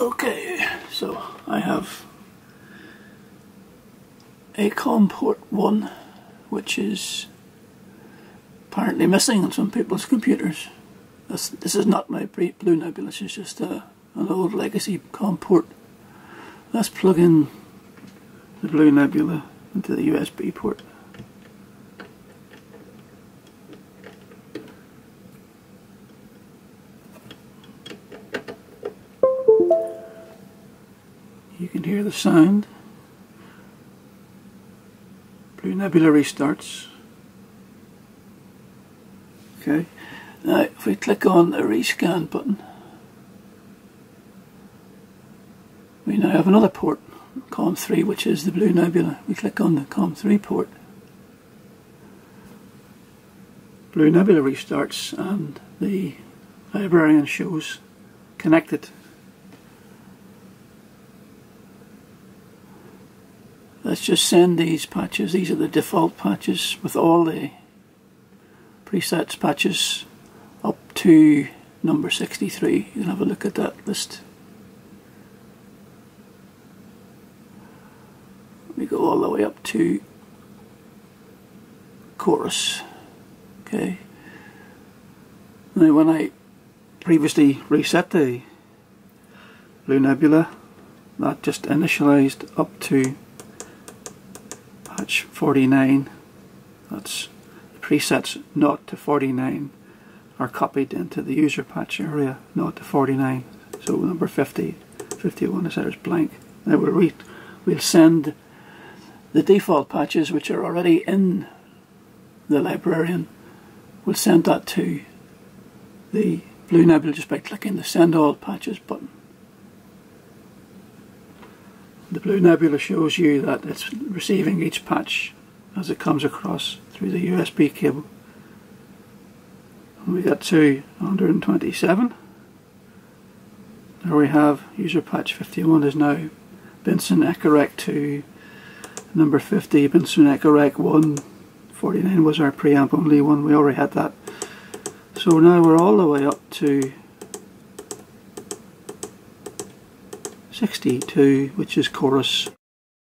Okay, so I have a COM port 1 which is apparently missing on some people's computers. This, this is not my Blue Nebula, this is just a, an old legacy COM port. Let's plug in the Blue Nebula into the USB port. You can hear the sound. Blue Nebula restarts. Okay, now if we click on the rescan button, we now have another port, COM3, which is the Blue Nebula. We click on the COM3 port. Blue Nebula restarts and the librarian shows connected let's just send these patches, these are the default patches with all the presets patches up to number 63. You can have a look at that list. We go all the way up to chorus. Okay. Now when I previously reset the Blue Nebula, that just initialized up to patch 49 that's the presets 0 to 49 are copied into the user patch area 0 to 49 so number 50 51 is there is blank. Now we'll, re we'll send the default patches which are already in the librarian. We'll send that to the Blue Nebula just by clicking the send all patches button the Blue Nebula shows you that it's receiving each patch as it comes across through the USB cable. And we got to 127. There we have user patch 51 is now Binson Echorec 2, number 50 Binson Echorec 1, 49 was our preamp only one, we already had that. So now we're all the way up to 62 which is chorus